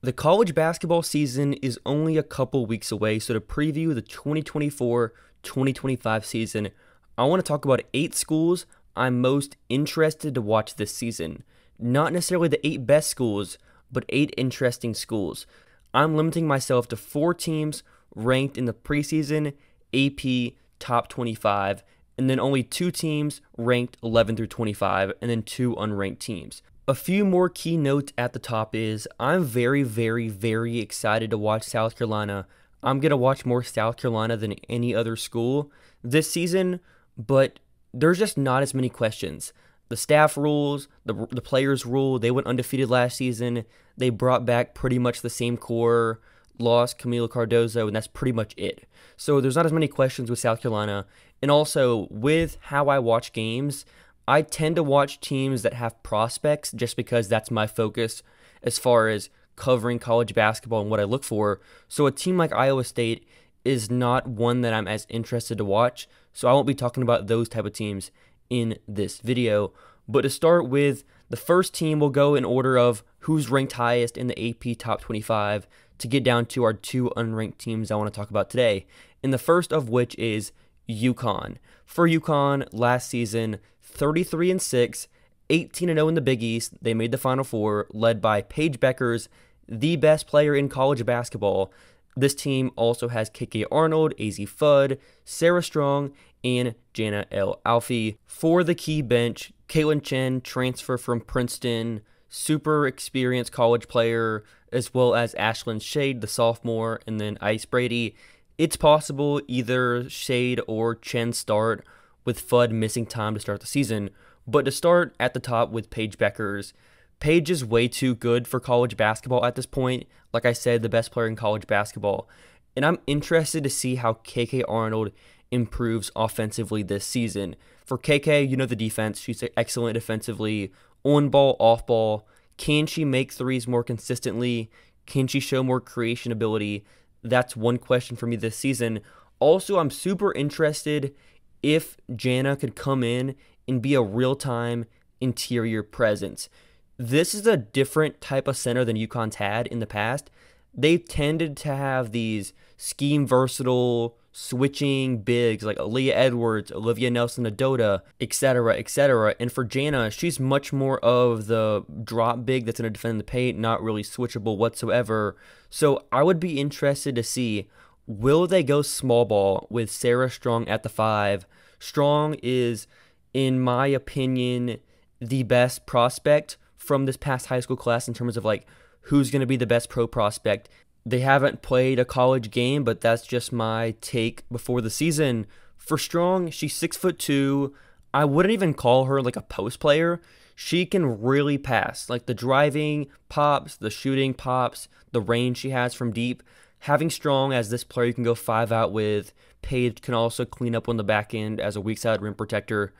The college basketball season is only a couple weeks away, so to preview the 2024 2025 season, I want to talk about eight schools I'm most interested to watch this season. Not necessarily the eight best schools, but eight interesting schools. I'm limiting myself to four teams ranked in the preseason AP top 25, and then only two teams ranked 11 through 25, and then two unranked teams. A few more key notes at the top is I'm very, very, very excited to watch South Carolina. I'm going to watch more South Carolina than any other school this season, but there's just not as many questions. The staff rules, the, the players rule, they went undefeated last season. They brought back pretty much the same core, lost Kamilla Cardoso, and that's pretty much it. So there's not as many questions with South Carolina. And also, with how I watch games, I tend to watch teams that have prospects just because that's my focus as far as covering college basketball and what I look for. So a team like Iowa State is not one that I'm as interested to watch. So I won't be talking about those type of teams in this video. But to start with, the first team will go in order of who's ranked highest in the AP Top 25 to get down to our two unranked teams I want to talk about today. And the first of which is UConn. For UConn, last season, 33 and 6, 18 and 0 in the Big East. They made the Final Four, led by Paige Bueckers, the best player in college basketball. This team also has KK Arnold, Azzi Fudd, Sarah Strong, and Jana El Alfy. For the key bench, Kaitlyn Chen, transfer from Princeton, super experienced college player, as well as Ashlynn Shade, the sophomore, and then Ice Brady. It's possible either Shade or Chen start with Fudd missing time to start the season. But to start at the top with Paige Bueckers, Paige is way too good for college basketball at this point. Like I said, the best player in college basketball. And I'm interested to see how KK Arnold improves offensively this season. For KK, you know the defense. She's excellent defensively, on ball, off ball. Can she make threes more consistently? Can she show more creation ability? That's one question for me this season. Also, I'm super interested if Jana could come in and be a real time interior presence. This is a different type of center than UConn's had in the past. They tended to have these scheme versatile switching bigs like Aaliyah Edwards, Olivia Nelson-Ododa, etc., etc. And for Jana, she's much more of the drop big that's going to defend the paint, not really switchable whatsoever. So I would be interested to see Will they go small ball with Sarah Strong at the five? Strong is, in my opinion, the best prospect from this past high school class in terms of like who's going to be the best pro prospect. They haven't played a college game, but that's just my take before the season. For Strong, she's six foot two. I wouldn't even call her like a post player. She can really pass. Like the driving pops, the shooting pops, the range she has from deep having Strong as this player you can go five out with. Paige can also clean up on the back end as a weak side rim protector.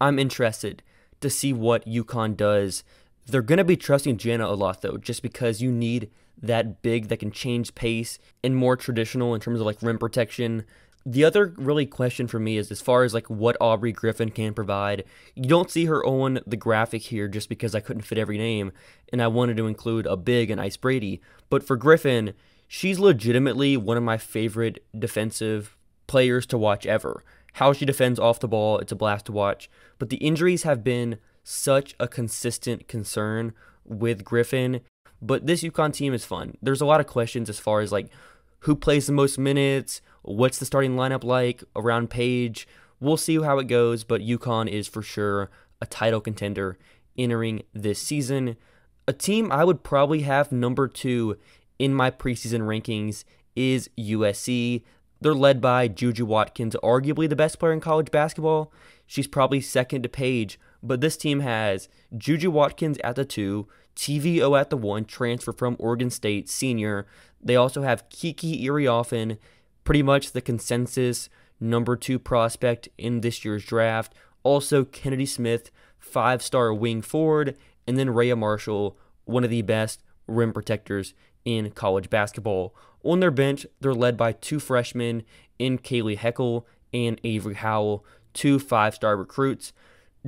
I'm interested to see what UConn does. They're going to be trusting Jana a lot, though, just because you need that big that can change pace and more traditional in terms of like rim protection. The other really question for me is as far as like what Aubrey Griffin can provide. You don't see her on the graphic here just because I couldn't fit every name and I wanted to include a big and Ice Brady. But for Griffin, she's legitimately one of my favorite defensive players to watch ever. How she defends off the ball, it's a blast to watch. But the injuries have been such a consistent concern with Griffin. But this UConn team is fun. There's a lot of questions as far as like who plays the most minutes, what's the starting lineup like around Paige. We'll see how it goes, but UConn is for sure a title contender entering this season. A team I would probably have number two in my preseason rankings is USC. They're led by Juju Watkins, arguably the best player in college basketball. She's probably second to Paige, but this team has Juju Watkins at the two, TVO at the one, transfer from Oregon State, senior. They also have Kiki Iriafen, pretty much the consensus number two prospect in this year's draft. Also, Kennedy Smith, five star wing forward, and then Rayah Marshall, one of the best rim protectors in college basketball. On their bench, they're led by two freshmen in Kayleigh Heckel and Avery Howell, two five star recruits.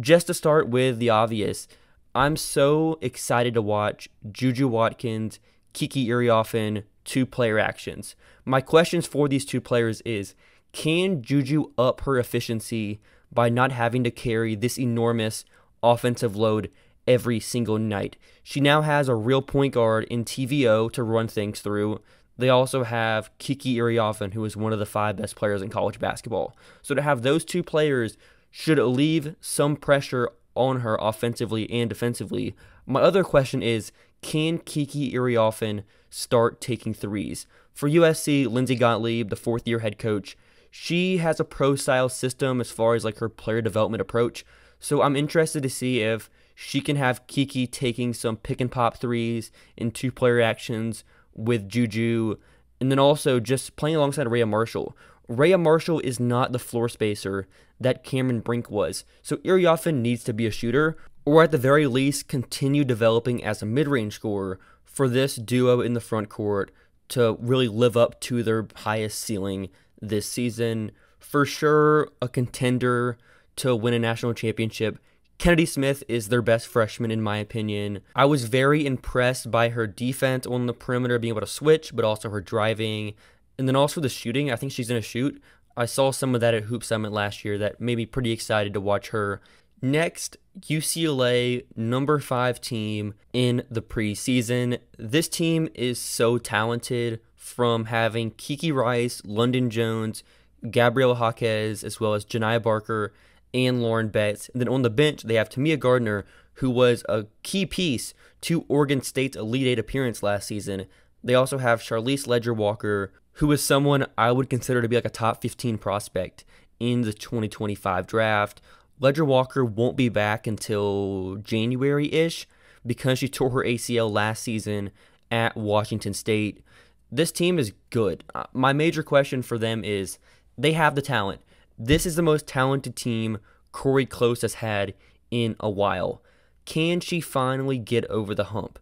Just to start with the obvious, I'm so excited to watch Juju Watkins, Kiki Iriafen two player actions. My questions for these two players is can Juju up her efficiency by not having to carry this enormous offensive load every single night? She now has a real point guard in TVO to run things through. They also have Kiki Iriafen, who is one of the five best players in college basketball. So to have those two players should leave some pressure on her offensively and defensively. My other question is can Kiki Iriafen start taking threes? For USC, Lindsay Gottlieb, the fourth year head coach, she has a pro style system as far as like her player development approach. So I'm interested to see if she can have Kiki taking some pick and pop threes in two player actions with Juju, and then also just playing alongside Rayah Marshall. Rayah Marshall is not the floor spacer that Cameron Brink was, so Iriafen needs to be a shooter, or at the very least, continue developing as a mid range scorer for this duo in the front court to really live up to their highest ceiling this season. For sure, a contender to win a national championship Kennedy Smith is their best freshman, in my opinion. I was very impressed by her defense on the perimeter, being able to switch, but also her driving. And then also the shooting. I think she's going to shoot. I saw some of that at Hoop Summit last year that made me pretty excited to watch her. Next, UCLA, number five team in the preseason. This team is so talented from having Kiki Rice, London Jones, Gabriela Jaquez, as well as Janiah Barker and Lauren Betts. And then on the bench, they have Timea Gardiner, who was a key piece to Oregon State's Elite Eight appearance last season. They also have Charlisse Leger Walker, who is someone I would consider to be like a top 15 prospect in the 2025 draft. Leger Walker won't be back until January ish because she tore her ACL last season at Washington State. This team is good. Uh, my major question for them is they have the talent. This is the most talented team Cori Close has had in a while. Can she finally get over the hump?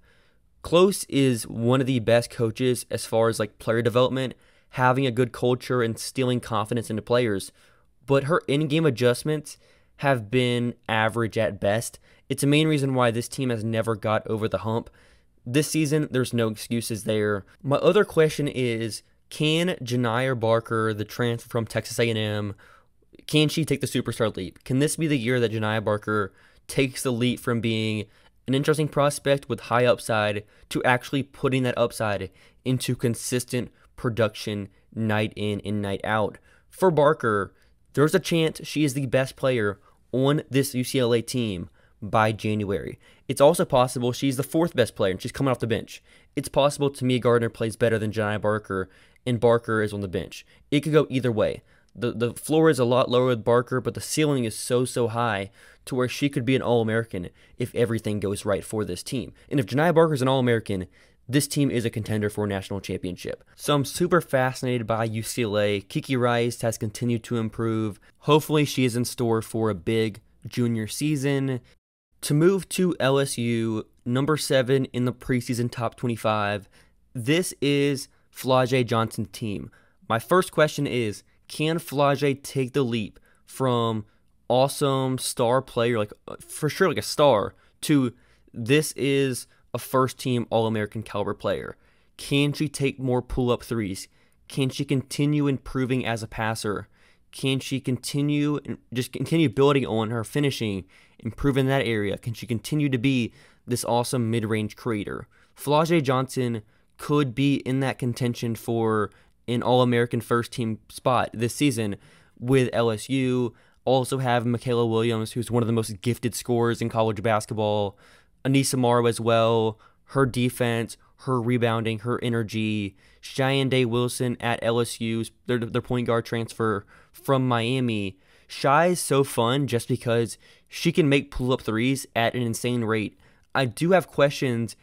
Close is one of the best coaches as far as like player development, having a good culture and stealing confidence into players. But her in-game adjustments have been average at best. It's a main reason why this team has never got over the hump. This season, there's no excuses there. My other question is, can Janiah Barker, the transfer from Texas A&M, can she take the superstar leap? Can this be the year that Janiah Barker takes the leap from being an interesting prospect with high upside to actually putting that upside into consistent production night in and night out? For Barker, there's a chance she is the best player on this UCLA team by January. It's also possible she's the fourth best player and she's coming off the bench. It's possible Timea Gardiner plays better than Janiah Barker and Barker is on the bench. It could go either way the the floor is a lot lower with Barker, but the ceiling is so so high to where she could be an All American if everything goes right for this team. And if Janiah Barker is an All American, this team is a contender for a national championship. So I'm super fascinated by UCLA. Kiki Rice has continued to improve. Hopefully, she is in store for a big junior season. To move to LSU, number seven in the preseason top 25, this is Flau'jae Johnson's team. My first question is can Flau'jae take the leap from awesome star player, like uh, for sure, like a star, to this is a first team All American caliber player? Can she take more pull up threes? Can she continue improving as a passer? Can she continue just continue building on her finishing, improving that area? Can she continue to be this awesome mid range creator? Flau'jae Johnson could be in that contention for an All American first team spot this season with LSU. Also have Mikaylah Williams, who's one of the most gifted scorers in college basketball. Aneesah Morrow as well. Her defense, her rebounding, her energy. Shayeann Day Wilson at LSU, their, their point guard transfer from Miami. Shy is so fun just because she can make pull up threes at an insane rate. I do have questions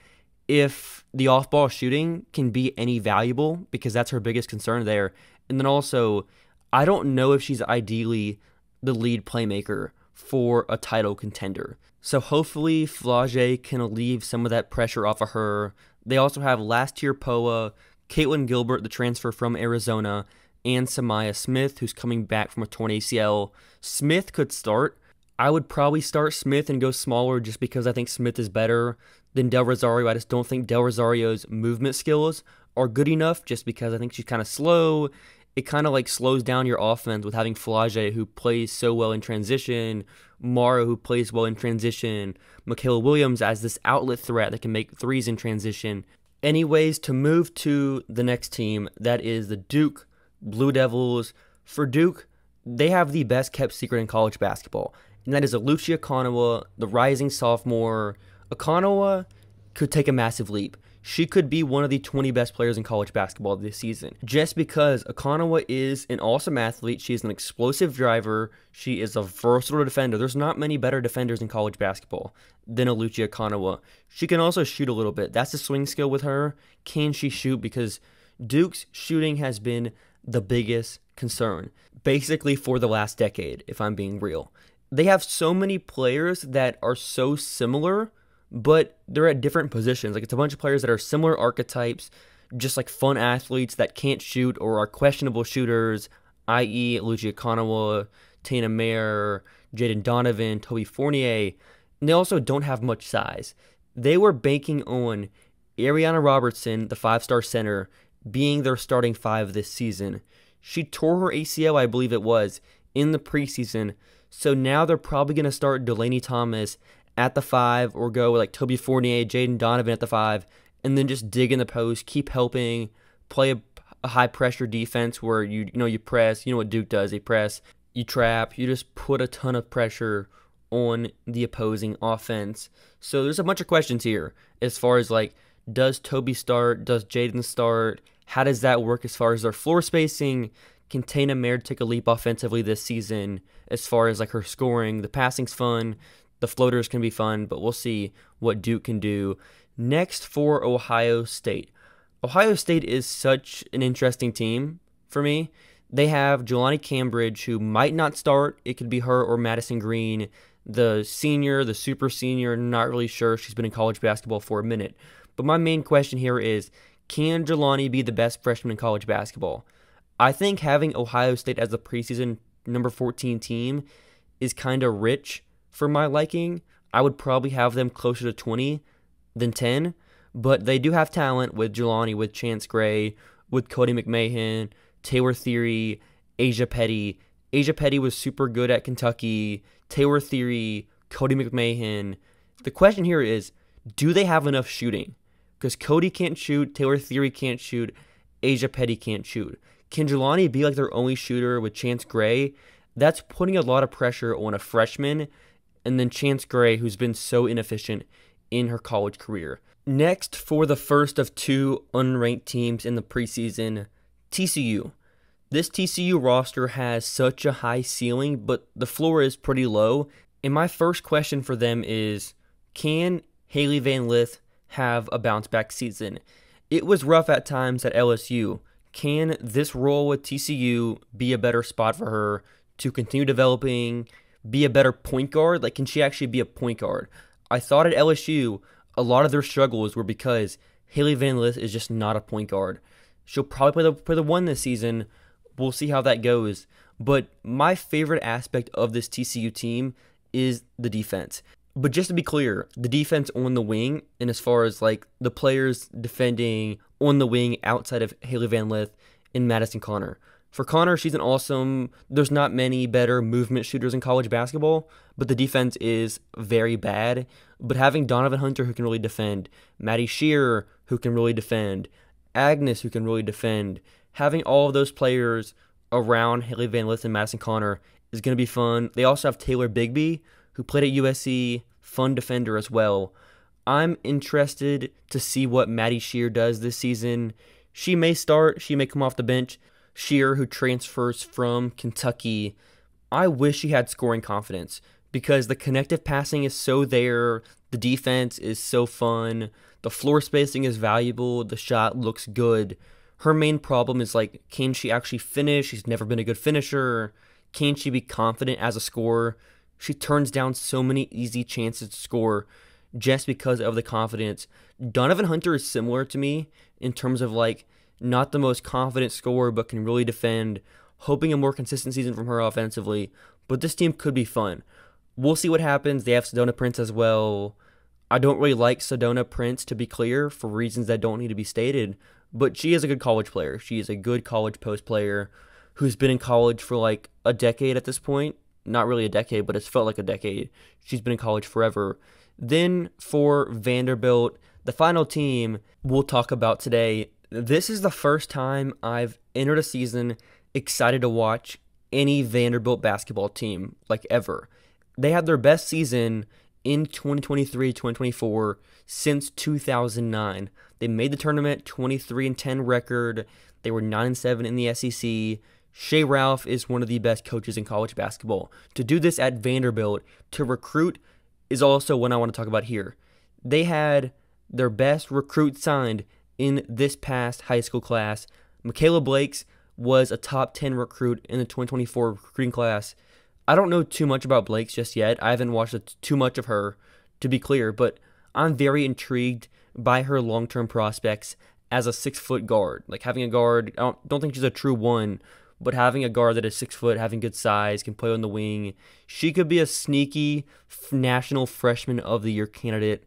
if the off ball shooting can be any valuable because that's her biggest concern there. And then also, I don't know if she's ideally the lead playmaker for a title contender. So hopefully Flau'jae can alleviate some of that pressure off of her. They also have Last-Tear Poa, Kailyn Gilbert, the transfer from Arizona, and Sa'Myah Smith, who's coming back from a torn ACL. Smith could start. I would probably start Smith and go smaller just because I think Smith is better than Del Rosario. I just don't think Del Rosario's movement skills are good enough just because I think she's kind of slow. It kind of like slows down your offense with having Flau'jae, who plays so well in transition, Mara, who plays well in transition, Mikaylah Williams as this outlet threat that can make threes in transition. Anyways, to move to the next team, that is the Duke Blue Devils. For Duke, they have the best kept secret in college basketball, and that is Oluchi Okananwa, the rising sophomore. Okananwa could take a massive leap. She could be one of the 20 best players in college basketball this season. Just because Okananwa is an awesome athlete, she is an explosive driver, she is a versatile defender. There's not many better defenders in college basketball than Oluchi Okananwa. She can also shoot a little bit. That's the swing skill with her. Can she shoot? Because Duke's shooting has been the biggest concern, basically for the last decade, if I'm being real. They have so many players that are so similar but they're at different positions. Like it's a bunch of players that are similar archetypes, just like fun athletes that can't shoot or are questionable shooters, i.e., Oluchi Okananwa, Taina Mair, Jadyn Donovan, Toby Fournier. And they also don't have much size. They were banking on Arianna Roberson, the five star center, being their starting five this season. She tore her ACL, I believe it was, in the preseason. So now they're probably going to start Delaney Thomas at the five or go with like Toby Fournier, Jadyn Donovan at the five, and then just dig in the post, keep helping, play a, a high pressure defense where you you know you press, you know what Duke does, they press, you trap, you just put a ton of pressure on the opposing offense. So there's a bunch of questions here as far as like does Toby start, does Jadyn start, how does that work as far as their floor spacing? Can Taina Mair take a leap offensively this season as far as like her scoring? The passing's fun. The floaters can be fun, but we'll see what Duke can do. Next for Ohio State. Ohio State is such an interesting team for me. They have Jaloni Cambridge, who might not start. It could be her or Madison Greene, the senior, the super senior. Not really sure. She's been in college basketball for a minute. But my main question here is can Jaloni be the best freshman in college basketball? I think having Ohio State as the preseason number 14 team is kind of rich for my liking. I would probably have them closer to 20 than 10, but they do have talent with Jaloni, with Chance Gray, with Cotie McMahon, Taylor Thierry, Asia Petty. Asia Petty was super good at Kentucky. Taylor Thierry, Cotie McMahon. The question here is do they have enough shooting? Because Cotie can't shoot, Taylor Thierry can't shoot, Asia Petty can't shoot. Can Jaloni be like their only shooter with Chance Gray? That's putting a lot of pressure on a freshman and then Chance Gray, who's been so inefficient in her college career. Next, for the first of two unranked teams in the preseason, TCU. This TCU roster has such a high ceiling, but the floor is pretty low. And my first question for them is can Hailey Van Lith have a bounce back season? It was rough at times at LSU. Can this role with TCU be a better spot for her to continue developing be a better point guard? Like, can she actually be a point guard? I thought at LSU, a lot of their struggles were because Hailey Van Lith is just not a point guard. She'll probably play the, play the one this season. We'll see how that goes. But my favorite aspect of this TCU team is the defense. But just to be clear, the defense on the wing, and as far as like the players defending on the wing outside of Hailey Van Lith and Madison Conner. For Conner, she's an awesome. There's not many better movement shooters in college basketball, but the defense is very bad. But having Donovyn Hunter who can really defend, Maddie Scherr who can really defend, Agnes who can really defend, having all of those players around Hailey Van Lith and Madison Conner is going to be fun. They also have Taylor Bigby who played at USC, fun defender as well. I'm interested to see what Maddie Scherr does this season. She may start, she may come off the bench. Scherr, who transfers from Kentucky, I wish he had scoring confidence because the connective passing is so there, the defense is so fun, the floor spacing is valuable, the shot looks good. Her main problem is like, can she actually finish? She's never been a good finisher. Can she be confident as a scorer? She turns down so many easy chances to score just because of the confidence. Donovyn Hunter is similar to me in terms of like not the most confident scorer, but can really defend. Hoping a more consistent season from her offensively, but this team could be fun. We'll see what happens. They have Sedona Prince as well. I don't really like Sedona Prince, to be clear, for reasons that don't need to be stated, but she is a good college player. She is a good college post player who's been in college for like a decade at this point. Not really a decade, but it's felt like a decade. She's been in college forever. Then for Vanderbilt, the final team we'll talk about today. This is the first time I've entered a season excited to watch any Vanderbilt basketball team, like ever. They had their best season in 2023 2024 since 2009. They made the tournament 23 and 10 record. They were 9 and 7 in the SEC. Shea Ralph is one of the best coaches in college basketball. To do this at Vanderbilt, to recruit, is also what I want to talk about here. They had their best recruit signed in this past high school class. Mikayla Blakes was a top 10 recruit in the 2024 recruiting class. I don't know too much about Blakes just yet. I haven't watched too much of her, to be clear, but I'm very intrigued by her long term prospects as a six foot guard. Like having a guard, I don't, don't think she's a true one, but having a guard that is six foot, having good size, can play on the wing, she could be a sneaky national freshman of the year candidate.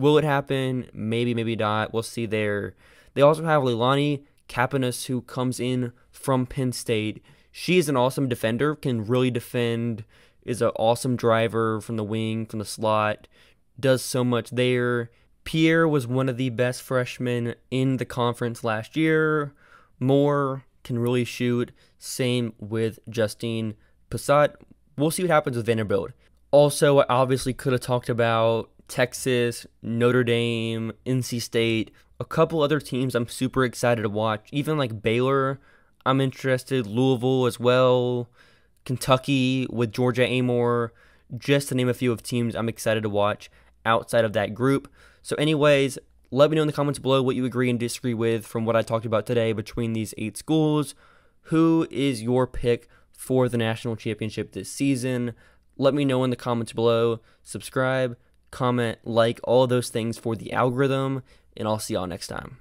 Will it happen? Maybe, maybe not. We'll see there. They also have Leilani Kapinus, who comes in from Penn State. She is an awesome defender, can really defend, is an awesome driver from the wing, from the slot, does so much there. Pierre was one of the best freshmen in the conference last year. Moore can really shoot. Same with Justine Pissott. We'll see what happens with Vanderbilt. Also, I obviously could have talked about Texas, Notre Dame, NC State, a couple other teams I'm super excited to watch. Even like Baylor, I'm interested. Louisville as well. Kentucky with Georgia Amoore, just to name a few of teams I'm excited to watch outside of that group. So, anyways, let me know in the comments below what you agree and disagree with from what I talked about today between these eight schools. Who is your pick for the national championship this season? Let me know in the comments below. Subscribe, comment, like, all those things for the algorithm, and I'll see y'all next time.